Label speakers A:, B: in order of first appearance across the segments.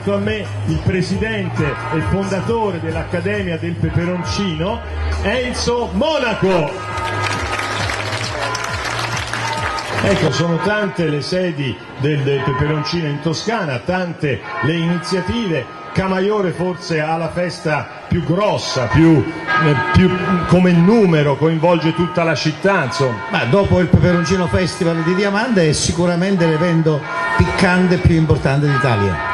A: accanto a me il presidente e fondatore dell'Accademia del Peperoncino, Enzo Monaco. Ecco, sono tante le sedi del, del Peperoncino in Toscana, tante le iniziative. Camaiore forse ha la festa più grossa, più, eh, più come numero, coinvolge tutta la città, insomma.
B: Ma dopo il Peperoncino Festival di Diamante è sicuramente l'evento piccante più importante d'Italia.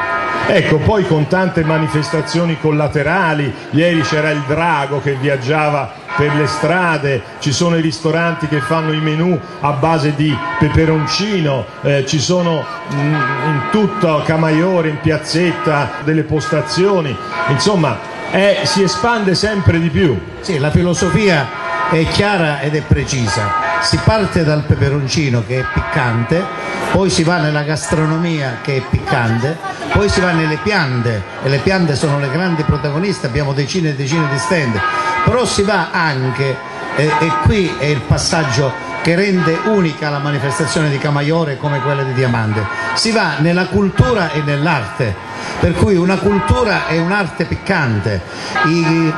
A: Ecco, poi con tante manifestazioni collaterali, ieri c'era il drago che viaggiava per le strade, ci sono i ristoranti che fanno i menù a base di peperoncino, eh, ci sono mh, in tutto Camaiore, in piazzetta, delle postazioni, insomma è, si espande sempre di più.
B: Sì, la filosofia è chiara ed è precisa. Si parte dal peperoncino che è piccante, poi si va nella gastronomia che è piccante, poi si va nelle piante e le piante sono le grandi protagoniste, abbiamo decine e decine di stand, però si va anche, e, e qui è il passaggio che rende unica la manifestazione di Camaiore come quella di Diamante, si va nella cultura e nell'arte, per cui una cultura è un'arte piccante. I,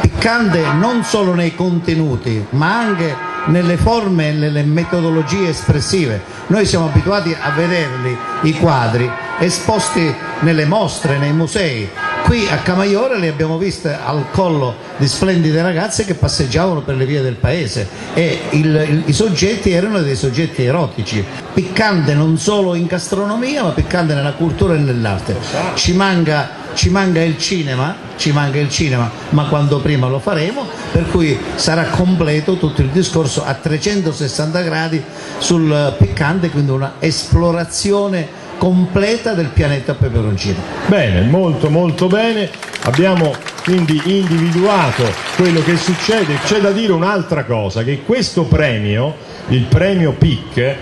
B: piccante non solo nei contenuti ma anche nelle forme e nelle metodologie espressive. Noi siamo abituati a vederli, i quadri, esposti nelle mostre, nei musei. Qui a Camaiore li abbiamo visti al collo di splendide ragazze che passeggiavano per le vie del paese e il, il, i soggetti erano dei soggetti erotici, piccante non solo in gastronomia ma piccante nella cultura e nell'arte. Ci manca ci manca il cinema, ci manca il cinema, ma quando prima lo faremo, per cui sarà completo tutto il discorso a 360 gradi sul piccante, quindi una esplorazione completa del pianeta peperoncino.
A: Bene, molto molto bene, abbiamo quindi individuato quello che succede, c'è da dire un'altra cosa, che questo premio, il premio PIC,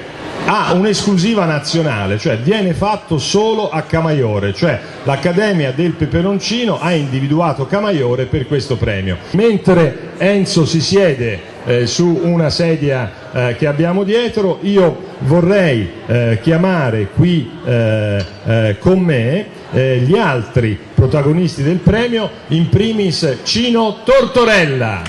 A: ha un'esclusiva nazionale, cioè viene fatto solo a Camaiore, cioè l'Accademia del Peperoncino ha individuato Camaiore per questo premio. Mentre Enzo si siede eh, su una sedia eh, che abbiamo dietro, io vorrei eh, chiamare qui eh, eh, con me eh, gli altri protagonisti del premio, in primis Cino Tortorella.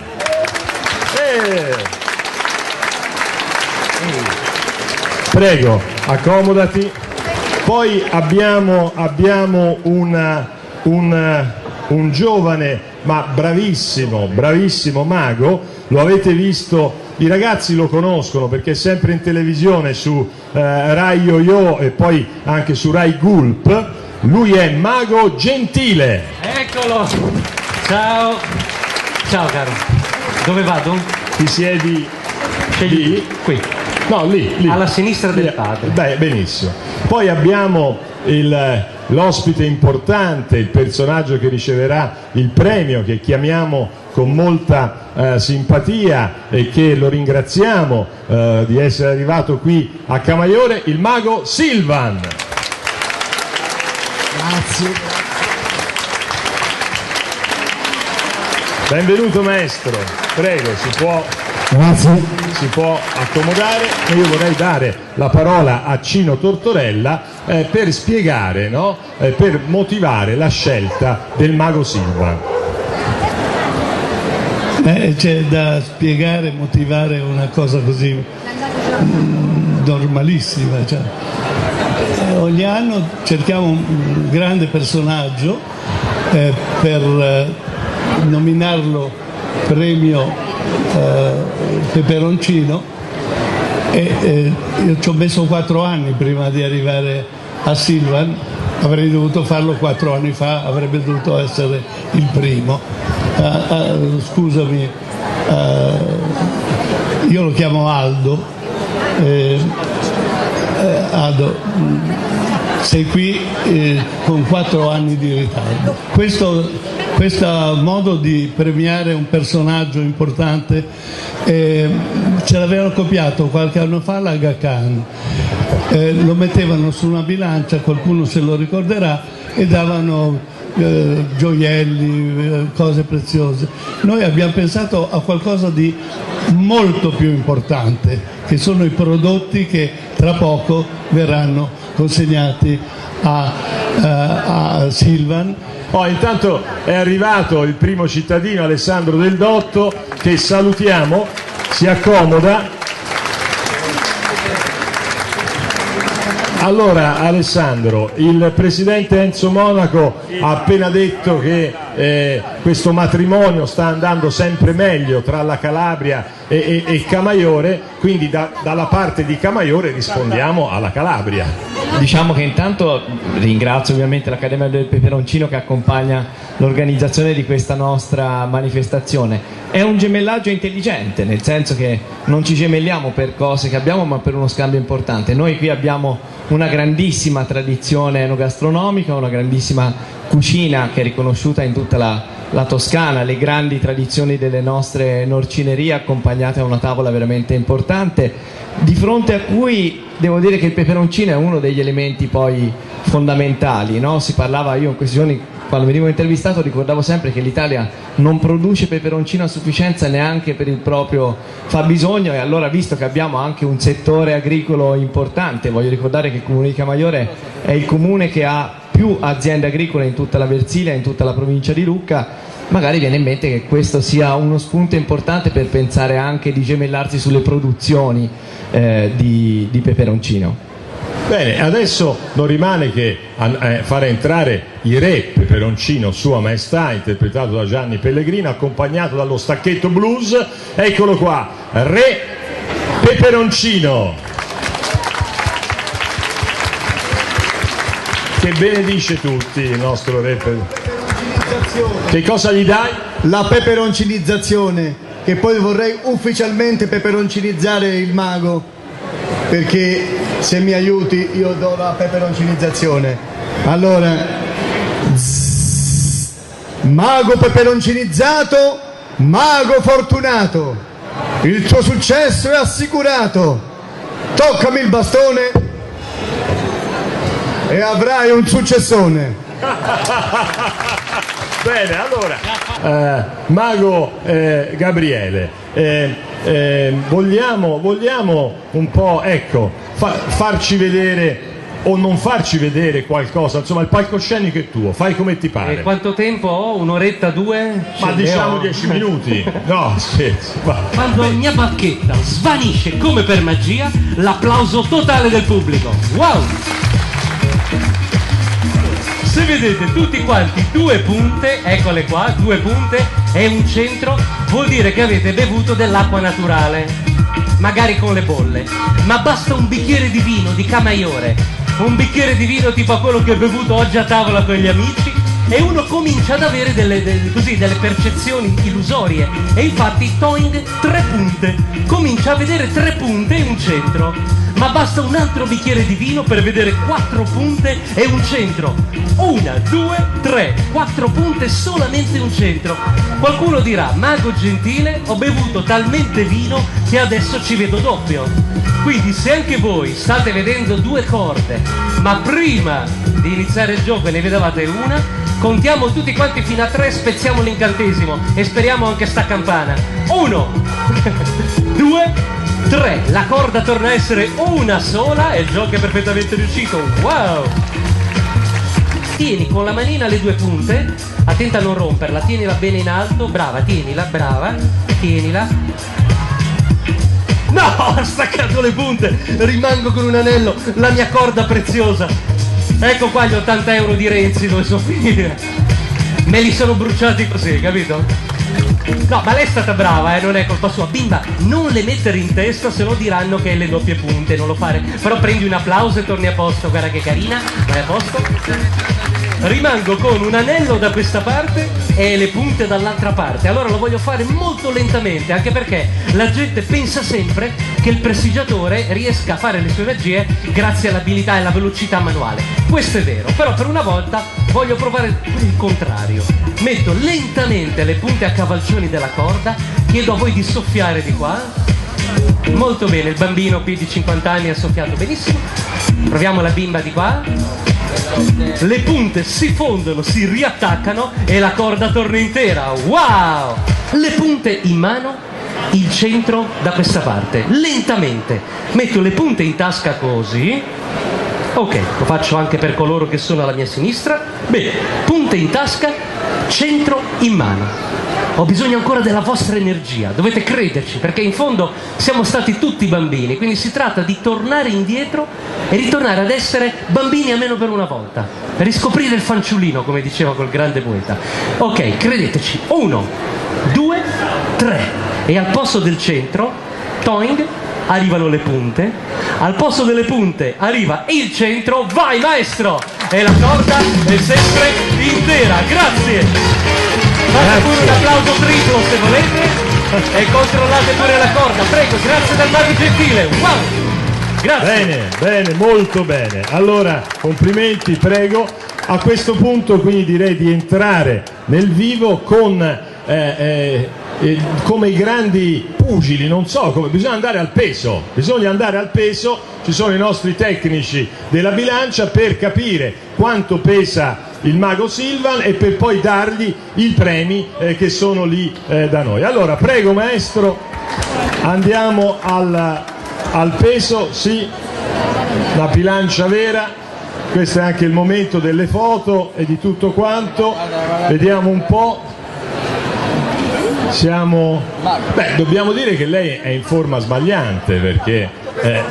A: Prego, accomodati. Poi abbiamo, abbiamo una, una, un giovane ma bravissimo, bravissimo mago, lo avete visto, i ragazzi lo conoscono perché è sempre in televisione su eh, Rai Yo-Yo e poi anche su Rai Gulp, lui è Mago Gentile.
C: Eccolo, ciao, ciao caro, dove vado?
A: Ti siedi
C: Scegli
A: lì?
C: qui,
A: No, lì, lì.
C: alla sinistra del padre.
A: Beh, benissimo. Poi abbiamo il- l'ospite importante, il personaggio che riceverà il premio, che chiamiamo con molta eh, simpatia e che lo ringraziamo eh, di essere arrivato qui a Camaiore, il mago Silvan.
D: Grazie.
A: Benvenuto maestro, prego, si può,
D: Grazie.
A: si può accomodare e io vorrei dare la parola a Cino Tortorella eh, per spiegare, no? Eh, per motivare la scelta del mago Silvan.
E: Eh, c'è da spiegare, motivare una cosa così mm, normalissima. cioè. Eh, ogni anno cerchiamo un grande personaggio eh, per eh, nominarlo premio eh, Peperoncino e io ci ho messo quattro anni prima di arrivare a Silvan, avrei dovuto farlo quattro anni fa, avrebbe dovuto essere il primo. Ah, ah, scusami, ah, io lo chiamo Aldo. eh, eh, Aldo, sei qui eh, con quattro anni di ritardo. Questo, questo modo di premiare un personaggio importante eh, ce l'avevano copiato qualche anno fa alla Aga Khan. Eh, lo mettevano su una bilancia, qualcuno se lo ricorderà, e davano eh, gioielli, eh, cose preziose. Noi abbiamo pensato a qualcosa di molto più importante, che sono i prodotti che tra poco verranno consegnati a, eh, a Silvan.
A: Oh, intanto è arrivato il primo cittadino Alessandro Del Dotto che salutiamo, si accomoda. Allora Alessandro, il presidente Enzo Monaco ha appena detto che eh, questo matrimonio sta andando sempre meglio tra la Calabria e, e, e Camaiore, quindi da- dalla parte di Camaiore rispondiamo alla Calabria.
D: Diciamo che intanto ringrazio ovviamente l'Accademia del Peperoncino che accompagna l'organizzazione di questa nostra manifestazione. È un gemellaggio intelligente, nel senso che non ci gemelliamo per cose che abbiamo, ma per uno scambio importante. Noi qui abbiamo una grandissima tradizione enogastronomica, una grandissima cucina che è riconosciuta in tutta la, la Toscana, le grandi tradizioni delle nostre norcinerie accompagnate a una tavola veramente importante, di fronte a cui devo dire che il peperoncino è uno degli elementi poi fondamentali. no? Si parlava, io in questi giorni quando venivo intervistato ricordavo sempre che l'Italia non produce peperoncino a sufficienza neanche per il proprio fabbisogno e allora visto che abbiamo anche un settore agricolo importante, voglio ricordare che il comune di Camaiore è il comune che ha più aziende agricole in tutta la Versilia, in tutta la provincia di Lucca, magari viene in mente che questo sia uno spunto importante per pensare anche di gemellarsi sulle produzioni eh, di, di peperoncino.
A: Bene, adesso non rimane che eh, fare entrare i re Peperoncino, Sua Maestà, interpretato da Gianni Pellegrino, accompagnato dallo stacchetto blues. Eccolo qua, Re Peperoncino. Che benedice tutti il nostro re. Pe- Che cosa gli dai?
F: la peperoncinizzazione, che poi vorrei ufficialmente peperoncinizzare il mago, perché se mi aiuti io do la peperoncinizzazione. Allora, mago peperoncinizzato, mago fortunato, il tuo successo è assicurato. Toccami il bastone e avrai un successone.
A: Bene, allora, eh, Mago eh, Gabriele, eh, eh, vogliamo, vogliamo un po', ecco, fa- farci vedere o non farci vedere qualcosa, insomma il palcoscenico è tuo, fai come ti
C: E
A: pare.
C: quanto tempo ho? Un'oretta, due?
A: Ma diciamo dieci minuti, no scherzo, va.
G: Quando mia bacchetta svanisce come per magia, l'applauso totale del pubblico. Wow! Vedete tutti quanti due punte, eccole qua, due punte e un centro, vuol dire che avete bevuto dell'acqua naturale, magari con le bolle. Ma basta un bicchiere di vino di Camaiore, un bicchiere di vino tipo quello che ho bevuto oggi a tavola con gli amici e uno comincia ad avere delle, delle- così, delle percezioni illusorie. E infatti Toing tre punte. Comincia a vedere tre punte e un centro. Ma basta un altro bicchiere di vino per vedere quattro punte e un centro. Una, due, tre, quattro punte solamente un centro. Qualcuno dirà mago gentile ho bevuto talmente vino che adesso ci vedo doppio. Quindi se anche voi state vedendo due corde ma prima di iniziare il gioco ne vedevate una Contiamo tutti quanti fino a tre, spezziamo l'incantesimo e speriamo anche sta campana. Uno, due, tre. La corda torna a essere una sola e il gioco è perfettamente riuscito. Wow! Tieni con la manina le due punte, attenta a non romperla, tienila bene in alto, brava, tienila, brava, tienila. No, ho staccato le punte, rimango con un anello, la mia corda preziosa. Ecco qua gli 80 euro di Renzi dove sono finiti. Me li sono bruciati così, capito? No, ma lei è stata brava, eh, non è colpa sua. Bimba, non le mettere in testa, se no diranno che è le doppie punte, non lo fare. Però prendi un applauso e torni a posto, guarda che carina, vai a posto. Rimango con un anello da questa parte e le punte dall'altra parte. Allora lo voglio fare molto lentamente, anche perché la gente pensa sempre che il prestigiatore riesca a fare le sue magie grazie all'abilità e alla velocità manuale. Questo è vero, però per una volta voglio provare il contrario. Metto lentamente le punte a cavalcioni della corda, chiedo a voi di soffiare di qua. Molto bene, il bambino qui di 50 anni ha soffiato benissimo. Proviamo la bimba di qua. Le punte si fondono, si riattaccano e la corda torna intera. Wow! Le punte in mano, il centro da questa parte. Lentamente. Metto le punte in tasca così. Ok, lo faccio anche per coloro che sono alla mia sinistra. Bene, punte in tasca, centro in mano. Ho bisogno ancora della vostra energia, dovete crederci, perché in fondo siamo stati tutti bambini, quindi si tratta di tornare indietro e ritornare ad essere bambini almeno per una volta, riscoprire il fanciullino, come diceva quel grande poeta. Ok, credeteci, uno, due, tre, e al posto del centro, toing, arrivano le punte, al posto delle punte arriva il centro, vai maestro! E la corda è sempre intera, grazie! Fate pure un applauso triplo se volete e controllate pure la corda, prego, grazie dal mago gentile, wow! Grazie!
A: Bene, bene, molto bene. Allora, complimenti, prego. A questo punto quindi direi di entrare nel vivo con eh, eh, eh, come i grandi pugili, non so come, bisogna andare al peso, bisogna andare al peso, ci sono i nostri tecnici della bilancia per capire quanto pesa il mago Silvan e per poi dargli i premi eh, che sono lì eh, da noi. Allora, prego maestro, andiamo al, al peso, sì, la bilancia vera. Questo è anche il momento delle foto e di tutto quanto. Vediamo un po'. Siamo. Beh, dobbiamo dire che lei è in forma sbagliante perché eh,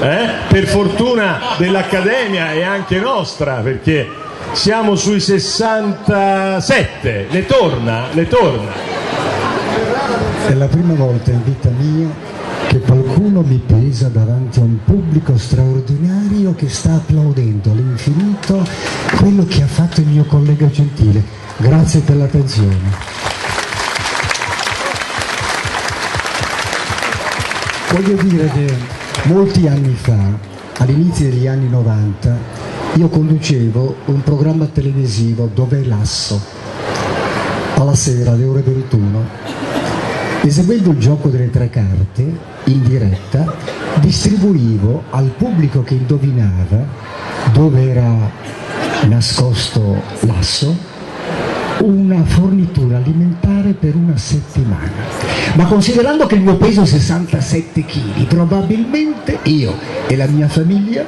A: eh, per fortuna dell'Accademia e anche nostra perché siamo sui 67, le torna, le torna.
H: È la prima volta in vita mia che qualcuno mi pesa davanti a un pubblico straordinario che sta applaudendo all'infinito quello che ha fatto il mio collega Gentile. Grazie per l'attenzione. Voglio dire che molti anni fa, all'inizio degli anni 90, io conducevo un programma televisivo dove Lasso, alla sera alle ore 21, eseguendo il gioco delle tre carte in diretta, distribuivo al pubblico che indovinava dove era nascosto l'asso una fornitura alimentare per una settimana. Ma considerando che il mio peso è 67 kg, probabilmente io e la mia famiglia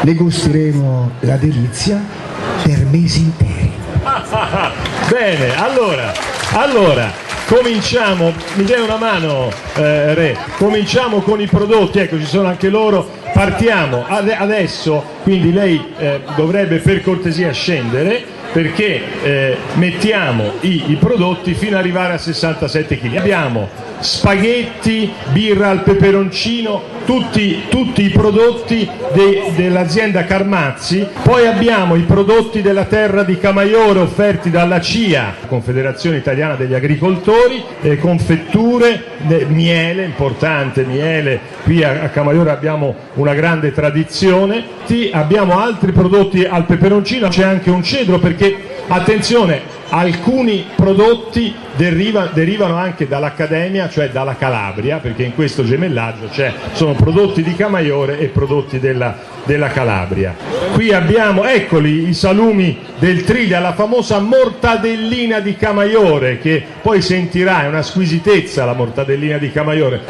H: ne gusteremo la delizia per mesi interi.
A: Bene, allora, allora, cominciamo, mi dai una mano eh, Re, cominciamo con i prodotti, ecco ci sono anche loro, partiamo adesso, quindi lei eh, dovrebbe per cortesia scendere perché eh, mettiamo i, i, prodotti fino ad arrivare a 67 kg. Abbiamo spaghetti, birra al peperoncino, tutti, tutti i prodotti de, dell'azienda Carmazzi, poi abbiamo i prodotti della terra di Camaiore offerti dalla CIA, Confederazione Italiana degli Agricoltori, eh, confetture, eh, miele, importante miele, qui a, a Camaiore abbiamo una grande tradizione, abbiamo altri prodotti al peperoncino, c'è anche un cedro perché attenzione alcuni prodotti deriva, derivano anche dall'Accademia, cioè dalla Calabria, perché in questo gemellaggio sono prodotti di Camaiore e prodotti della, della, Calabria. Qui abbiamo, eccoli, i salumi del Triglia, la famosa mortadellina di Camaiore, che poi sentirai, è una squisitezza la mortadellina di Camaiore.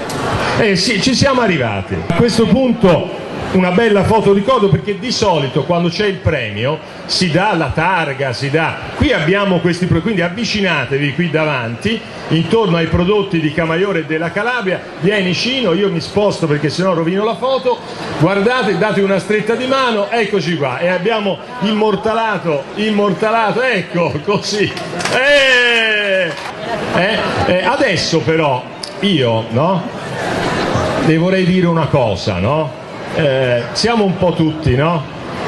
A: Eh sì, ci siamo arrivati. A questo punto una bella foto ricordo perché di solito quando c'è il premio si dà la targa, si dà. Qui abbiamo questi quindi avvicinatevi qui davanti, intorno ai prodotti di Camaiore e della Calabria, vieni Cino, io mi sposto perché sennò rovino la foto, guardate, date una stretta di mano, eccoci qua, e abbiamo immortalato, immortalato, ecco, così. Eh, eh, eh, adesso però io, no? Le vorrei dire una cosa, no? Eh, siamo un po' tutti, no?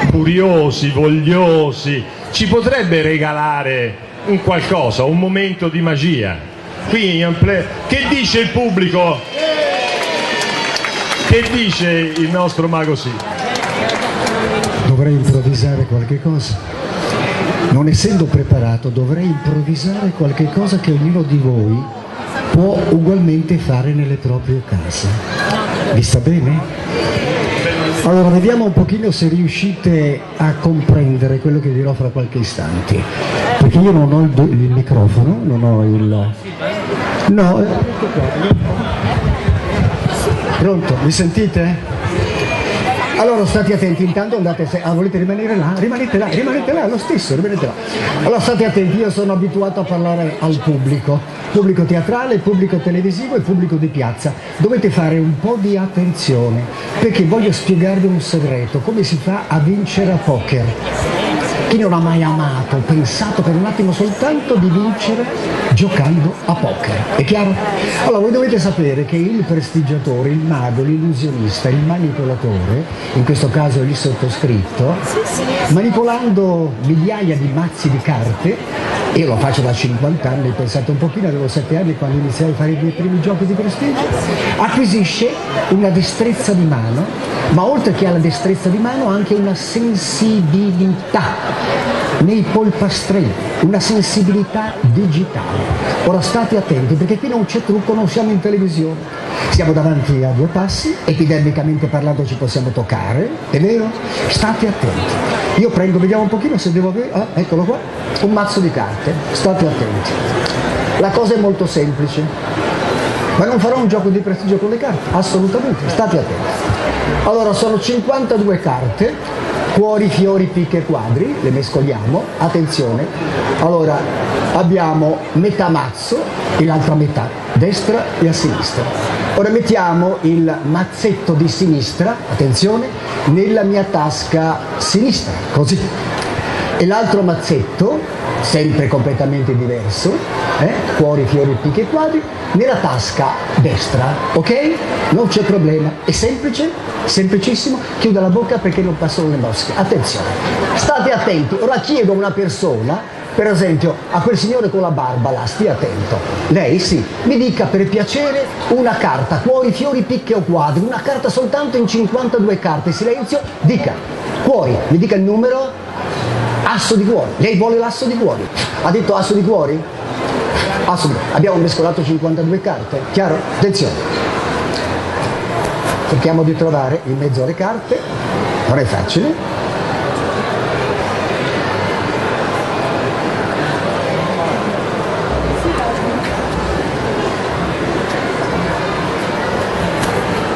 A: Curiosi, vogliosi. Ci potrebbe regalare un qualcosa, un momento di magia? Qui che dice il pubblico? Che dice il nostro mago sì?
H: Dovrei improvvisare qualche cosa. Non essendo preparato dovrei improvvisare qualche cosa che ognuno di voi può ugualmente fare nelle proprie case. Vi sta bene? Allora, vediamo un pochino se riuscite a comprendere quello che dirò fra qualche istante. Perché io non ho il, il microfono, non ho il... No, pronto, mi sentite? Allora state attenti, intanto andate, se ah, volete rimanere là? Rimanete là, rimanete là, lo stesso, rimanete là. Allora state attenti, io sono abituato a parlare al pubblico, pubblico teatrale, pubblico televisivo e pubblico di piazza. Dovete fare un po' di attenzione, perché voglio spiegarvi un segreto, come si fa a vincere a poker. Chi non ha mai amato, pensato per un attimo soltanto di vincere giocando a poker. È chiaro? Allora voi dovete sapere che il prestigiatore, il mago, l'illusionista, il manipolatore, in questo caso il sottoscritto, manipolando migliaia di mazzi di carte, io lo faccio da 50 anni, pensate un pochino, avevo 7 anni quando iniziai a fare i miei primi giochi di prestigio, acquisisce una destrezza di mano, ma oltre che alla destrezza di mano anche una sensibilità nei polpastrelli, una sensibilità digitale. Ora state attenti perché qui non c'è trucco, non siamo in televisione, siamo davanti a due passi, epidemicamente parlando ci possiamo toccare, è vero? State attenti. Io prendo, vediamo un pochino se devo avere, ah, eccolo qua, un mazzo di carte, state attenti. La cosa è molto semplice, ma non farò un gioco di prestigio con le carte, assolutamente, state attenti. Allora sono 52 carte, cuori, fiori, picche quadri, le mescoliamo, attenzione, allora abbiamo metà mazzo e l'altra metà, destra e a sinistra. Ora mettiamo il mazzetto di sinistra, attenzione, nella mia tasca sinistra, così. E l'altro mazzetto, sempre completamente diverso, eh? cuori, fiori, picche e quadri, nella tasca destra, ok? Non c'è problema, è semplice, semplicissimo, chiuda la bocca perché non passano le mosche. Attenzione, state attenti, ora chiedo a una persona, per esempio a quel signore con la barba là, stia attento, lei sì, mi dica per piacere una carta, cuori, fiori, picche o quadri, una carta soltanto in 52 carte, silenzio, dica, cuori, mi dica il numero, asso di cuori, lei vuole l'asso di cuori, ha detto asso di cuori? Asso di abbiamo mescolato 52 carte, chiaro? Attenzione cerchiamo di trovare in mezzo alle carte, non è facile.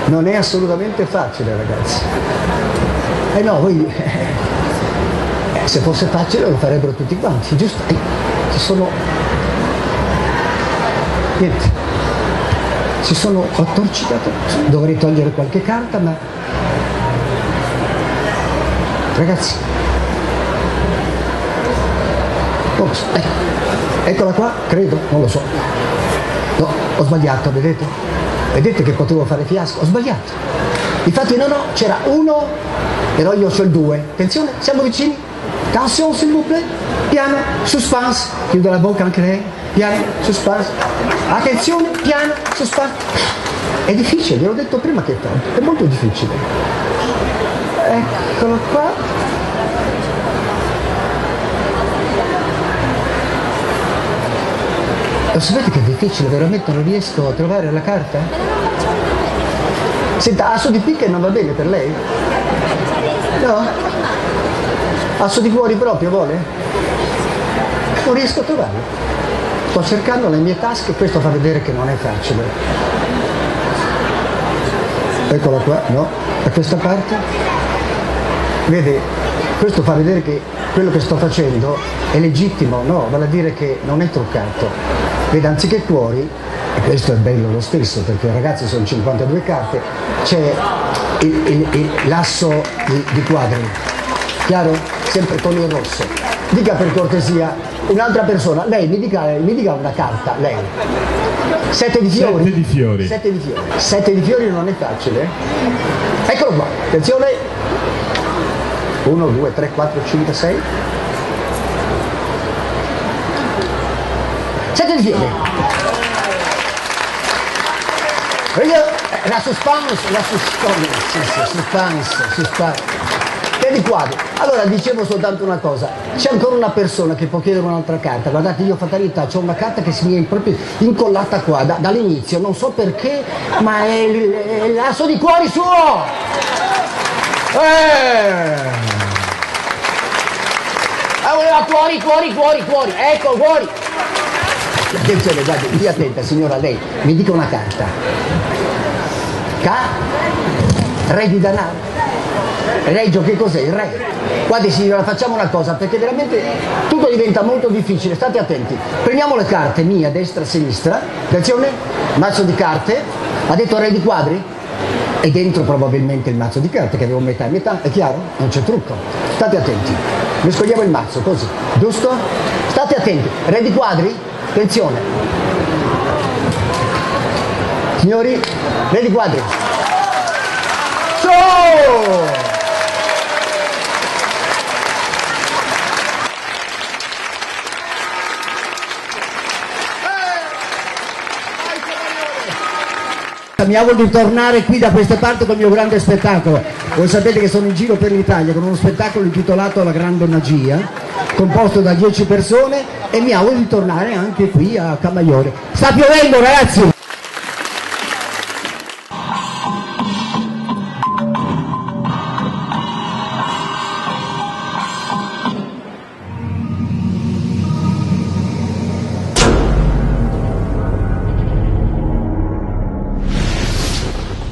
H: Non è assolutamente facile ragazzi. Eh no, voi se fosse facile lo farebbero tutti quanti, giusto? Ci sono... Niente si sono attorcicato, dovrei togliere qualche carta, ma ragazzi, so, eh, eccola qua, credo, non lo so, no, ho sbagliato, vedete? Vedete che potevo fare fiasco? Ho sbagliato. Infatti no, no, c'era uno, però io so il due. Attenzione, siamo vicini. Attention s'il vous plaît. Piano, suspense. Chiude la bocca anche lei. Piano, suspense. Attenzione, piano, suspense. È difficile, l'ho detto prima che è tanto. È molto difficile. Eccolo qua. Lo sapete che è difficile, veramente non riesco a trovare la carta? Senta, asso di picche non va bene per lei? No? Asso di cuori proprio vuole? Non riesco a trovarlo. Sto cercando le mie tasche, questo fa vedere che non è facile. Eccola qua, no? Da questa parte. Vede, questo fa vedere che quello che sto facendo è legittimo, no? Vale a dire che non è truccato. Vede, anziché cuori, e questo è bello lo stesso, perché ragazzi sono 52 carte, c'è l'asso di, di quadri, chiaro? Sempre con il rosso. Dica per cortesia un'altra persona, lei mi dica, mi dica, una carta, lei. Sette di fiori?
A: Sette di fiori.
H: Sette di fiori. Sette di fiori non è facile. Eccolo qua, attenzione. 1, 2, 3, 4, 5, 6. Sette di fiori. La suspense, la suspense, suspense, suspense. Vedi quadri. Allora dicevo soltanto una cosa, c'è ancora una persona che può chiedere un'altra carta, guardate io fatalità, ho una carta che si è proprio incollata qua da, dall'inizio, non so perché, ma è, è l'asso di cuori suo! Eh! Ah, voleva cuori, cuori, cuori, cuori, ecco cuori! Attenzione, guardi, stia attenta signora, lei mi dica una carta. Ca? Re di danaro. Reggio che cos'è? Il re. Guardi signora, facciamo una cosa, perché veramente tutto diventa molto difficile, state attenti. Prendiamo le carte, mia, destra, sinistra. Attenzione, mazzo di carte. Ha detto re di quadri? E dentro probabilmente il mazzo di carte che avevo metà e metà, è chiaro? Non c'è trucco. State attenti. Mescoliamo il mazzo, così. Giusto? State attenti. Re di quadri? Attenzione. Signori, re di quadri. Ciao! Mi auguro di tornare qui da queste parti con il mio grande spettacolo. Voi sapete che sono in giro per l'Italia con uno spettacolo intitolato La Grande Magia, composto da 10 persone e mi auguro di tornare anche qui a Camaiore. Sta piovendo ragazzi!